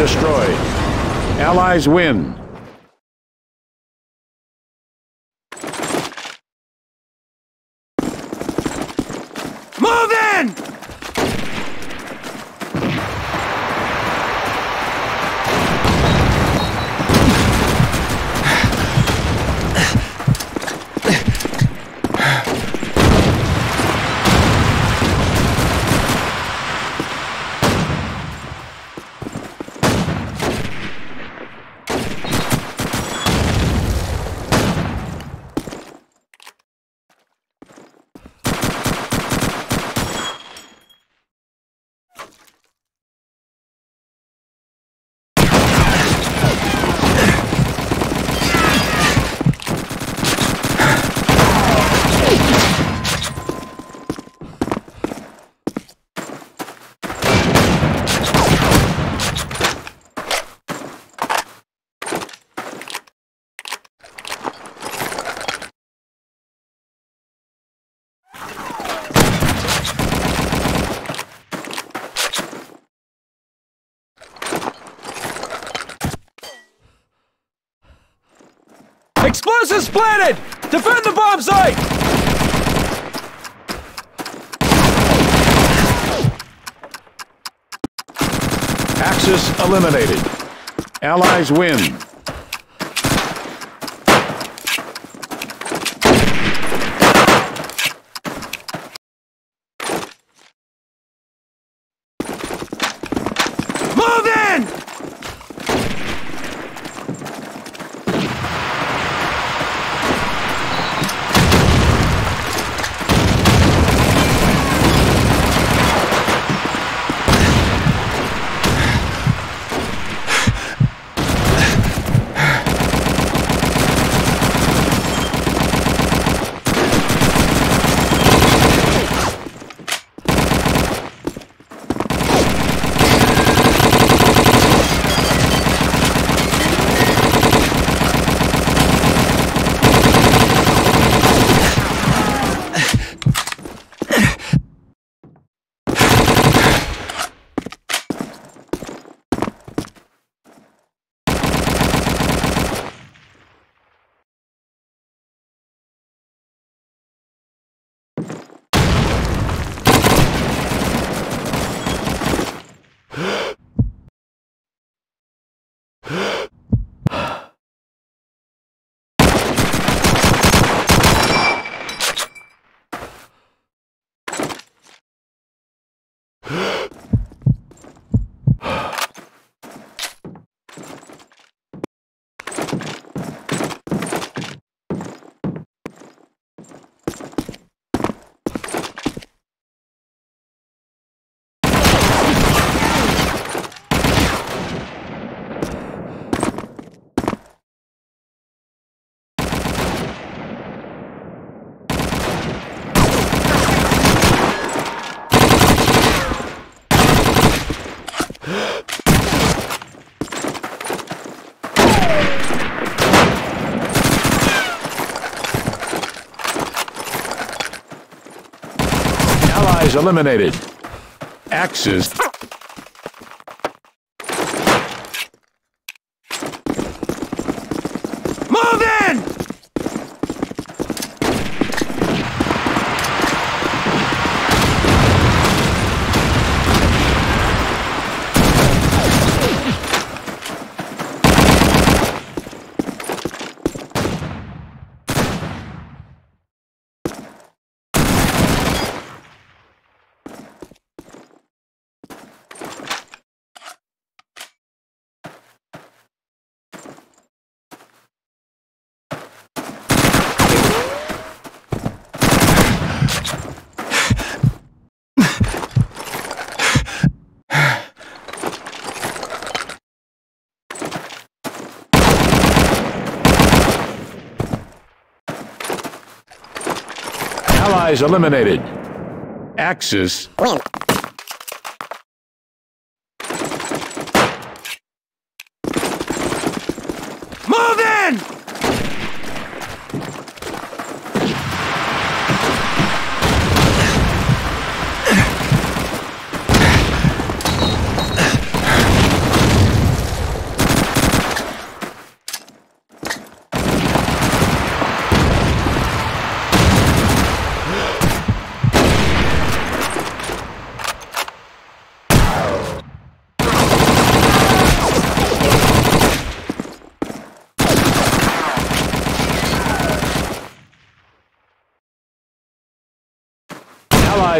destroyed. Allies win. Move in! Explosives planted! Defend the bomb site! Axis eliminated. Allies win. Eliminated. Axis. Move in! Allies eliminated. Axis Win. Move in!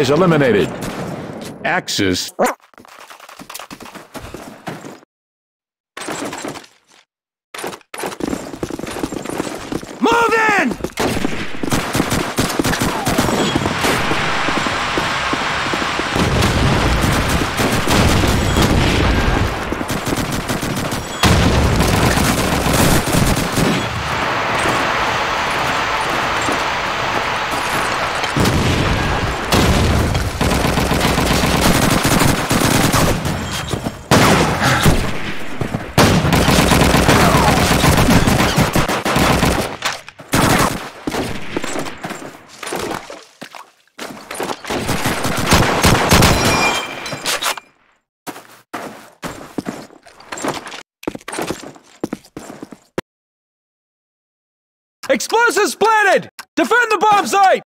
Allies eliminated. Axis Explosives planted! Defend the bomb site!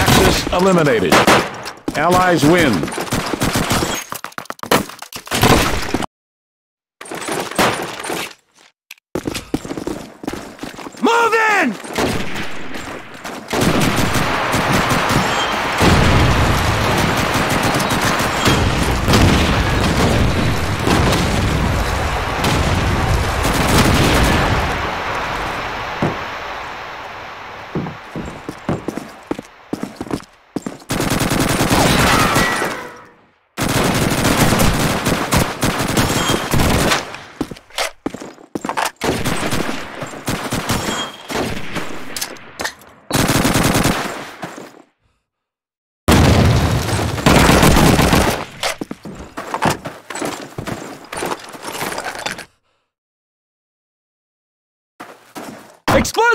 Axis eliminated. Allies win. Move in!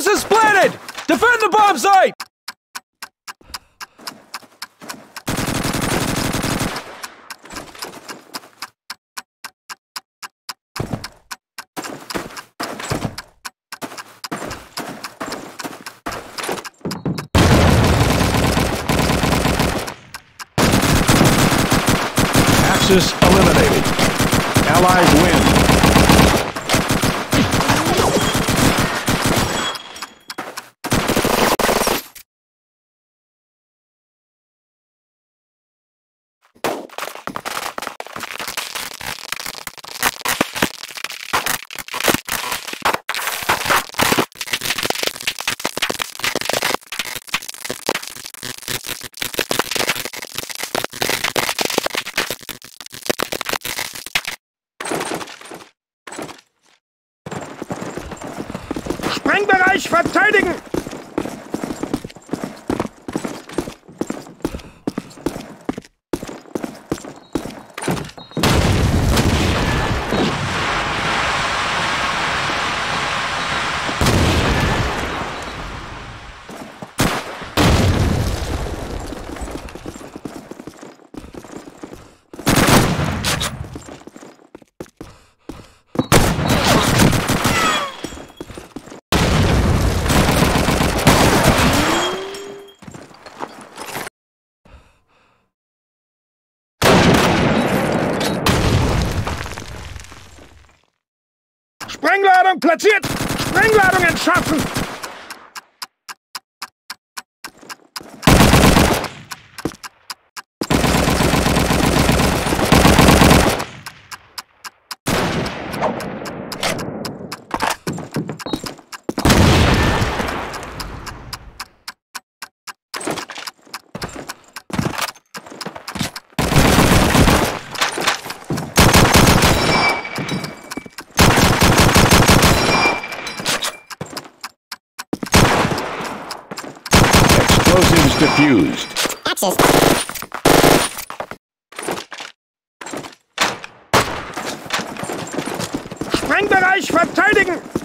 Explosives planted! Defend the bomb site! Axis eliminated. Allies win. Sprengbereich verteidigen! Platziert! Sprengladung entschaffen! Explosives defused. Access. Sprengbereich verteidigen!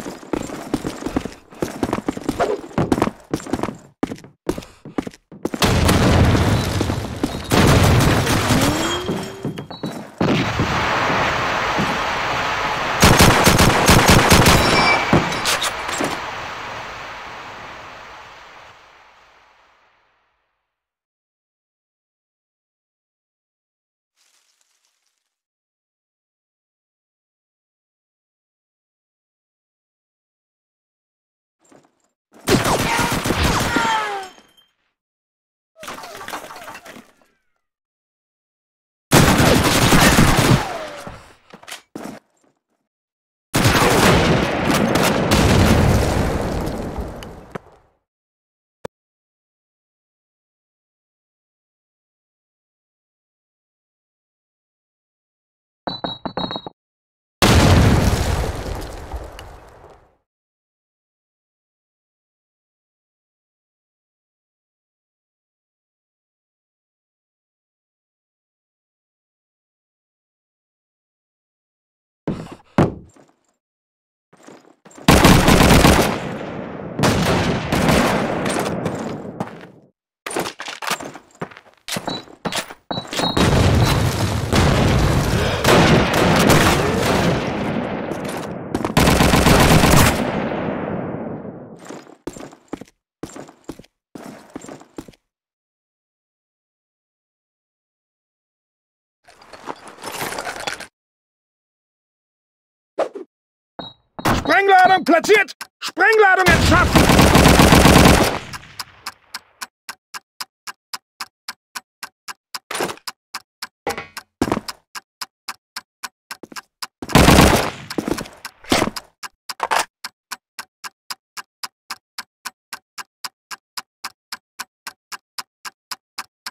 Sprengladung platziert! Sprengladung entschaffen!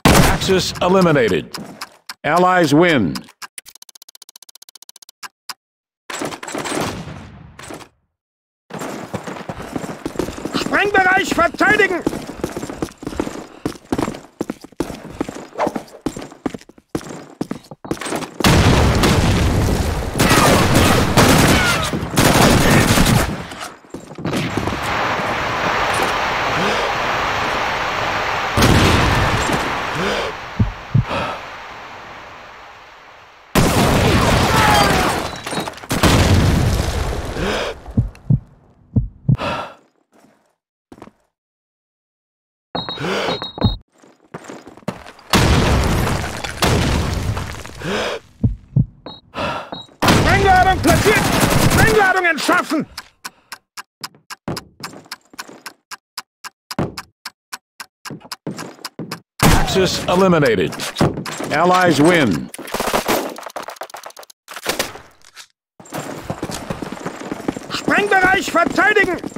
Axis eliminated. Allies win. Verteidigen! Axis eliminated. Allies win. Sprengbereich verteidigen!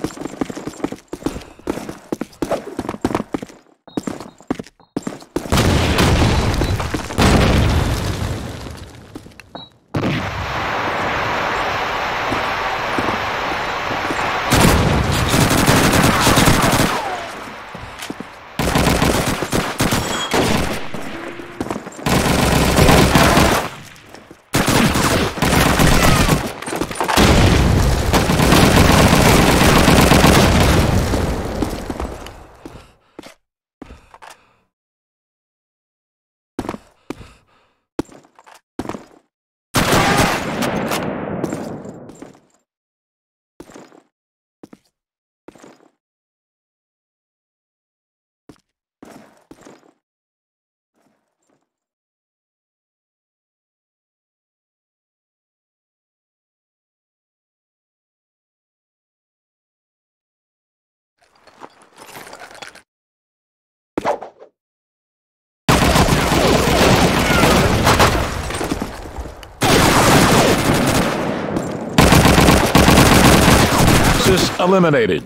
Eliminated.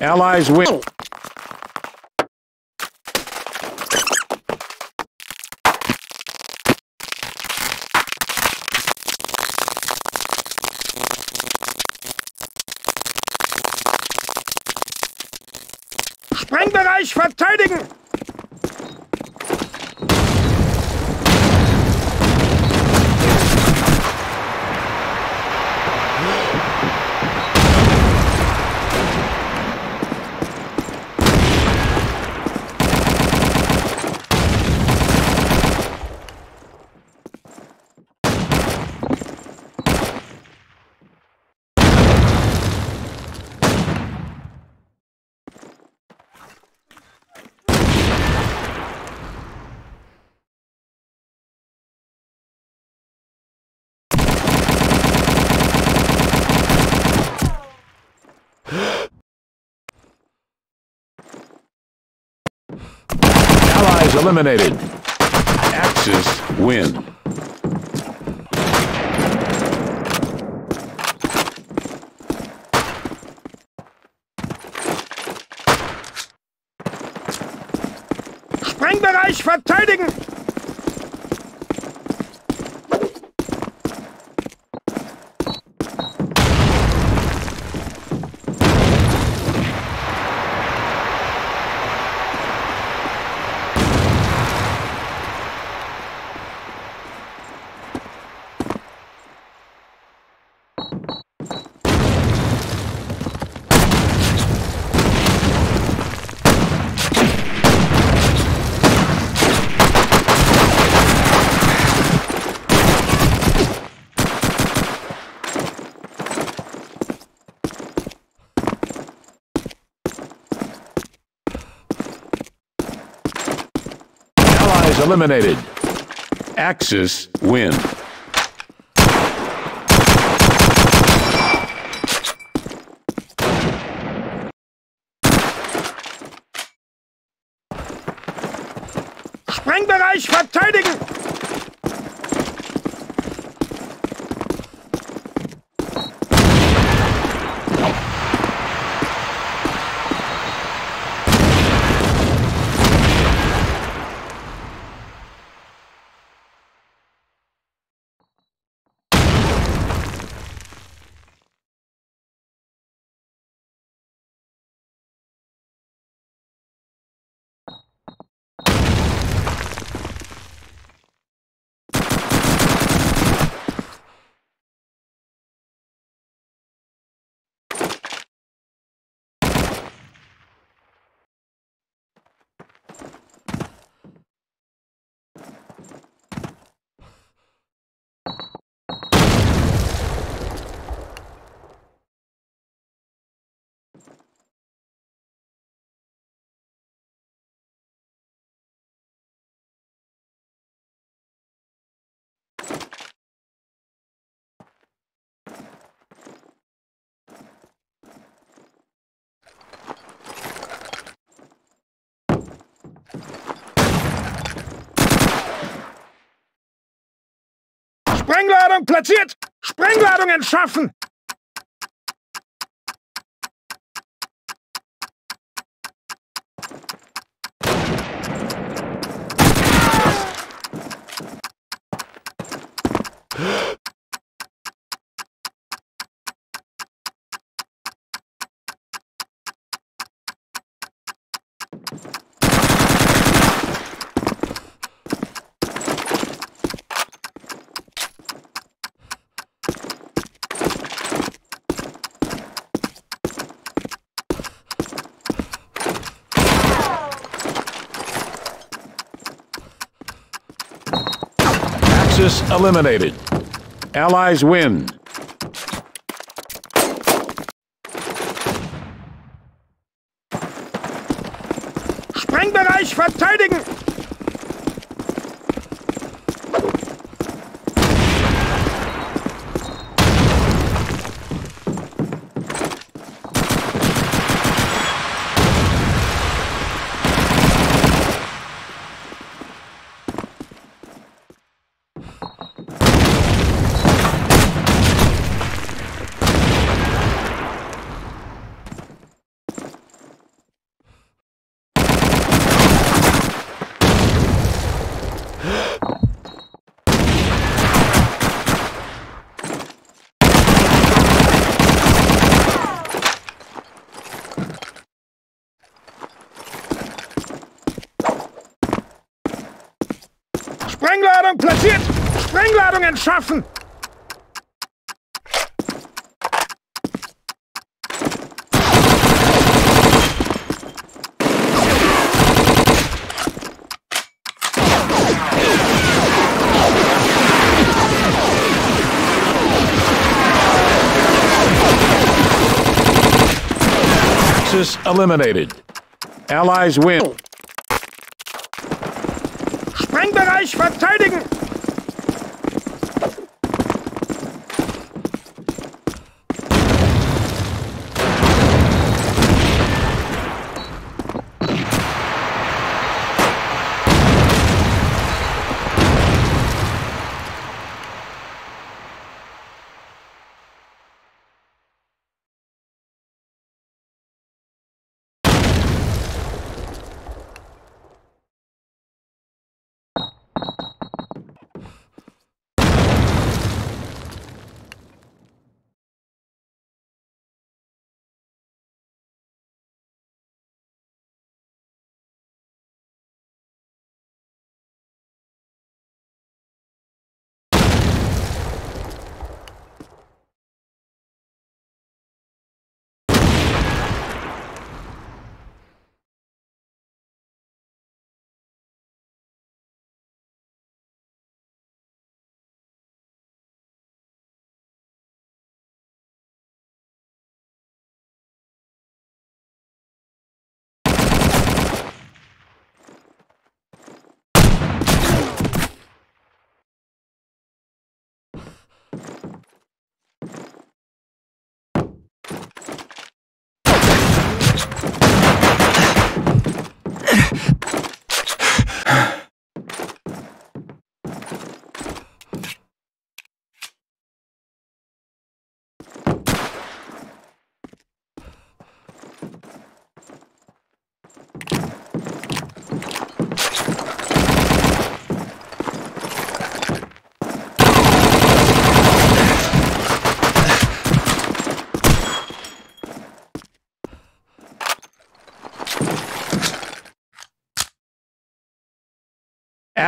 Allies win. Sprengbereich verteidigen! Eliminated. Axis win. Sprengbereich verteidigen! Allies eliminated. Axis win. Sprengbereich verteidigen! Sprengladung platziert! Sprengladung entschaffen! Eliminated. Allies win. Sprengbereich verteidigen! Stellungen schaffen! Axis eliminated. Allies win. Sprengbereich verteidigen!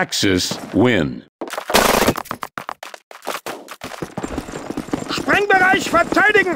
Axis win. Sprengbereich verteidigen!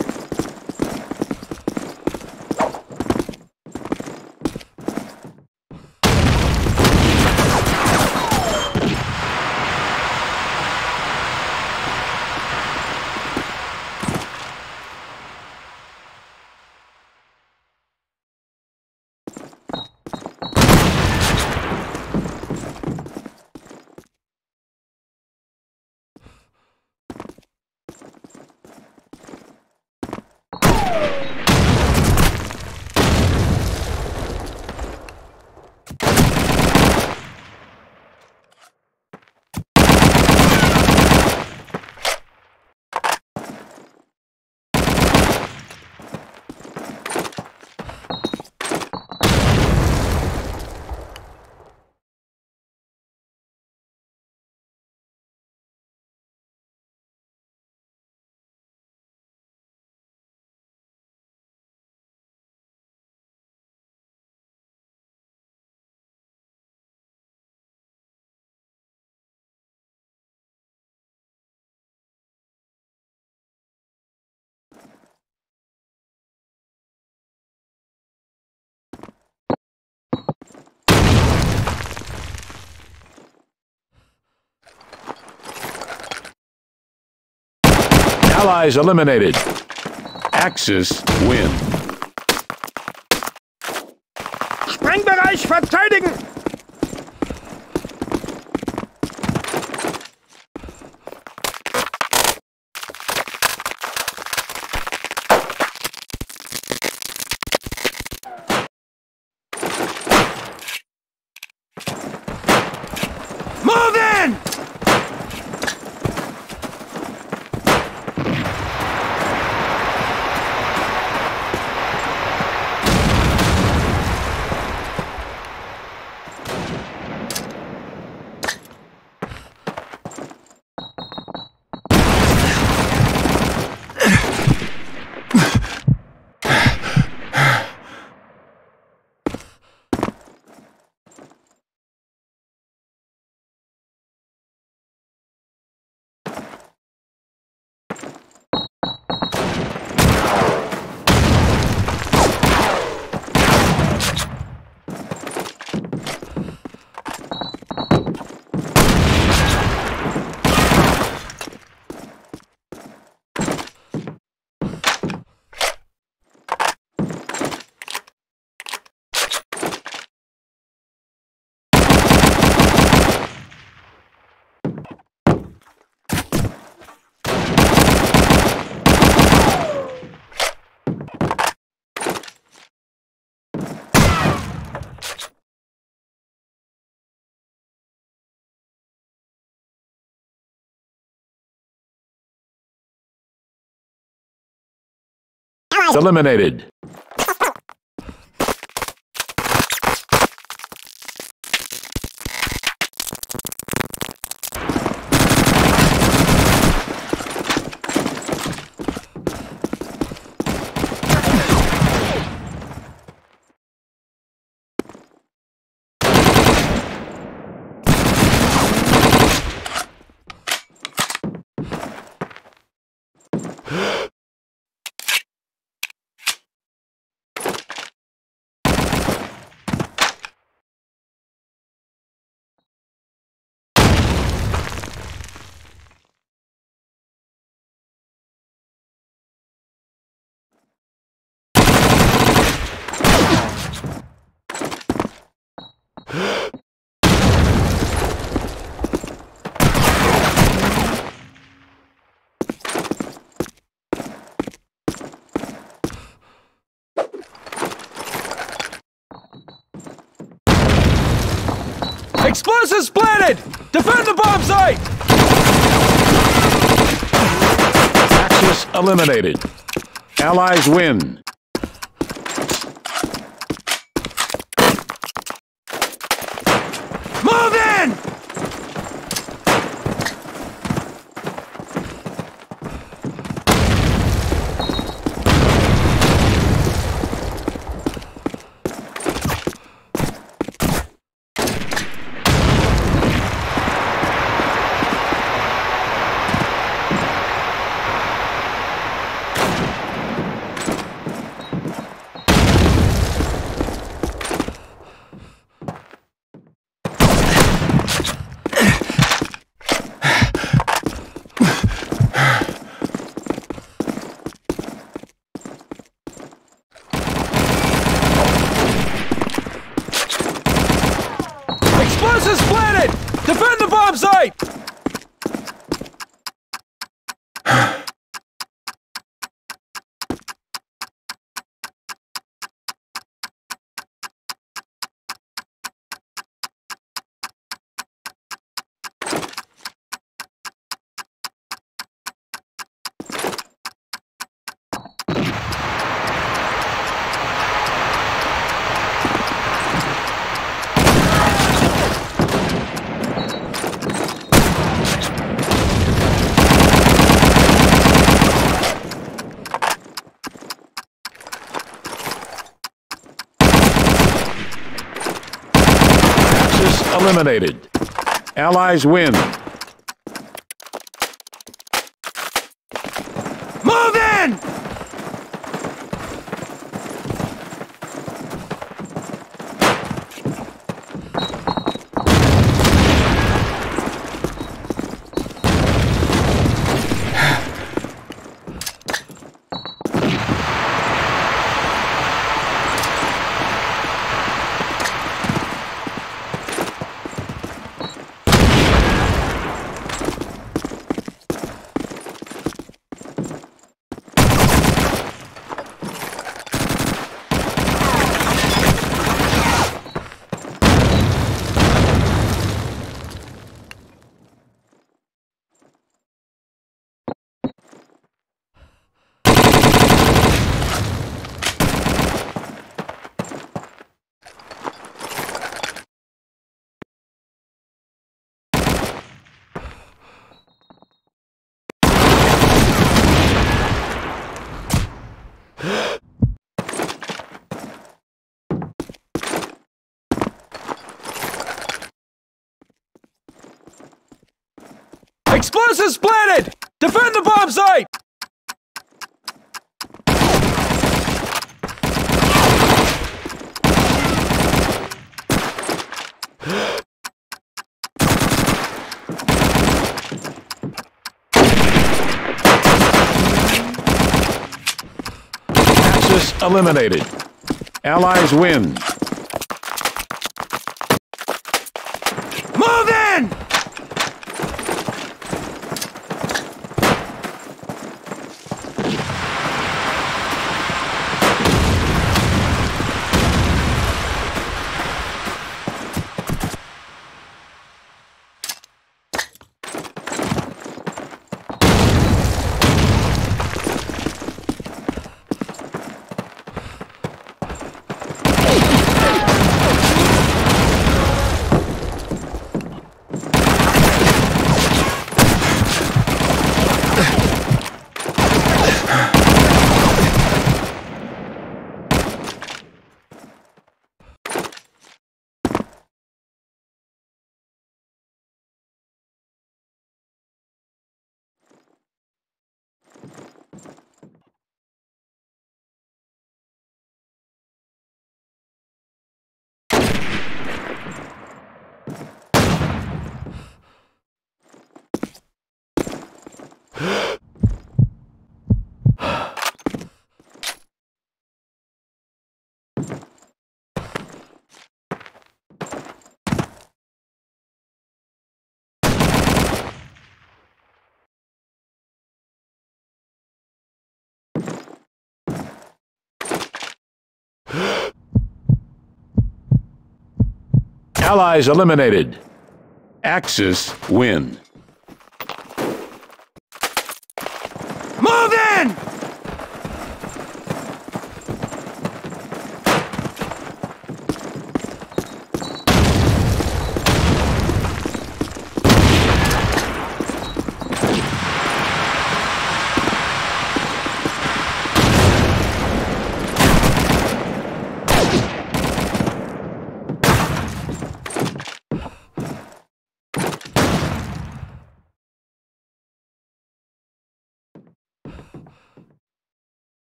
Allies eliminated. Axis win. Sprengbereich verteidigen! Move in! Allies eliminated. Explosives planted! Defend the bomb site! Axis eliminated. Allies win. Move in! Explosives planted! Defend the bomb site! Axis eliminated. Allies win. Move in! Explosives planted! Defend the bomb site! Axis eliminated. Allies win. Allies eliminated. Axis win.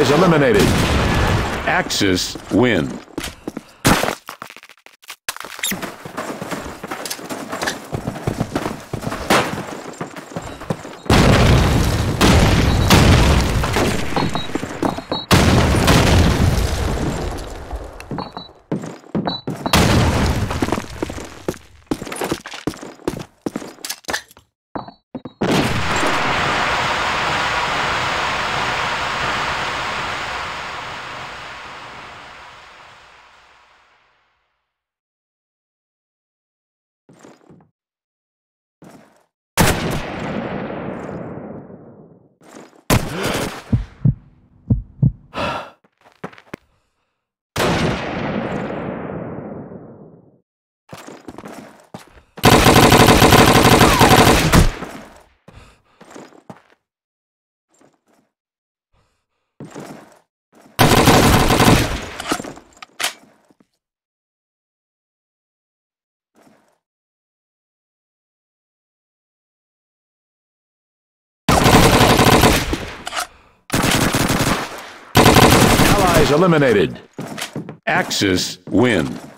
Allies eliminated. Axis win. Allies eliminated. Axis win.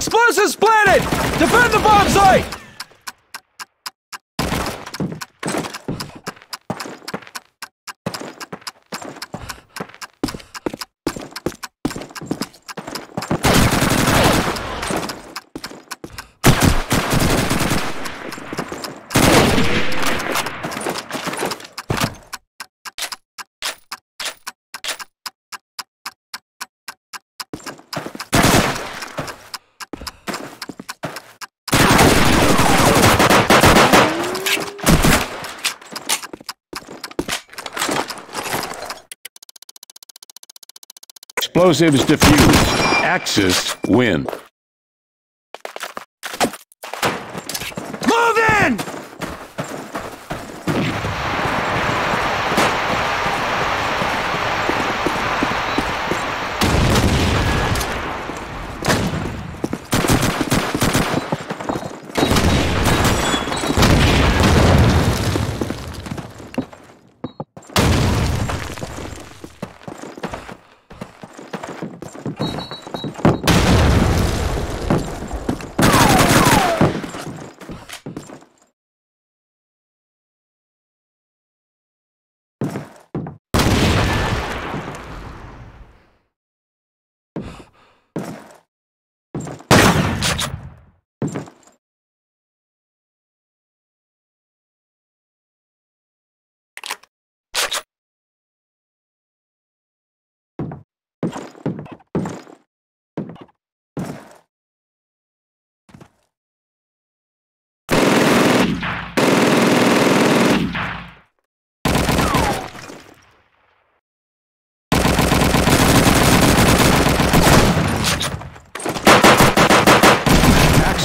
Explosives planted! Defend the bomb site! Explosives defused. Axis win. Move in!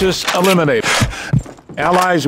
Axis eliminated. Allies